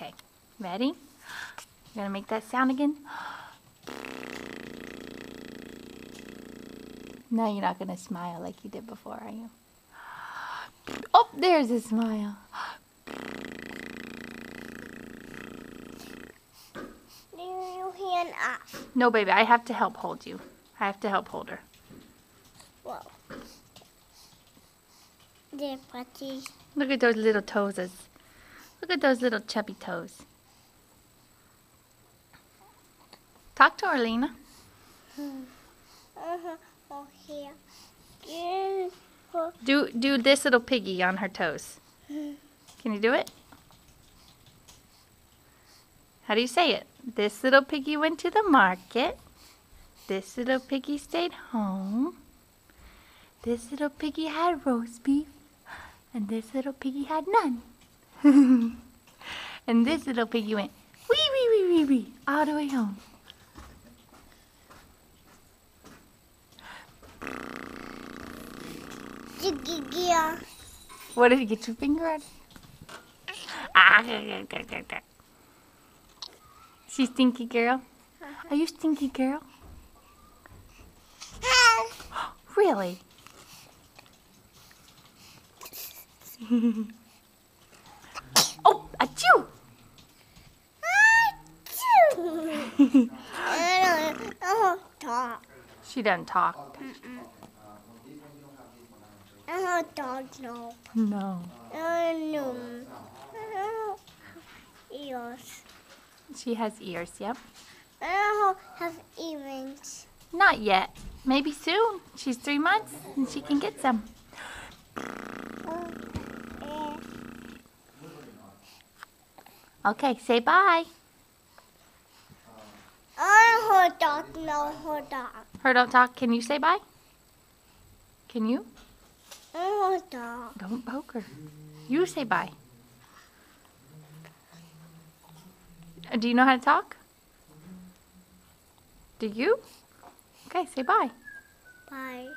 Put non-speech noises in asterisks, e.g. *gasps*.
Okay, ready? You're gonna make that sound again? No, you're not gonna smile like you did before, are you? Oh, there's a smile. Your hand up. No, baby, I have to help hold you. I have to help hold her. Whoa. Look at those little toeses. Look at those little chubby toes. Talk to her, Lena. Here. Yeah. Oh, Do do this little piggy on her toes. Can you do it? How do you say it? This little piggy went to the market. This little piggy stayed home. This little piggy had roast beef. And this little piggy had none. *laughs* and this little piggy went wee wee wee wee wee all the way home. What did you get your finger on? Ah, *laughs* She stinky girl. Are you stinky girl? *gasps* Really? *laughs* oh, achoo! Achoo. I don't, I don't talk. She doesn't talk. I don't talk, no. No. Don't ears. She has ears, yep. I don't have earrings. Not yet. Maybe soon. She's three months and she can get some. Okay, say bye. I don't talk, no, hold on. Her don't talk. Can you say bye? Can you? I don't talk. Don't poke her. You say bye. Uh, Do you know how to talk? Do you? Okay, say bye. Bye.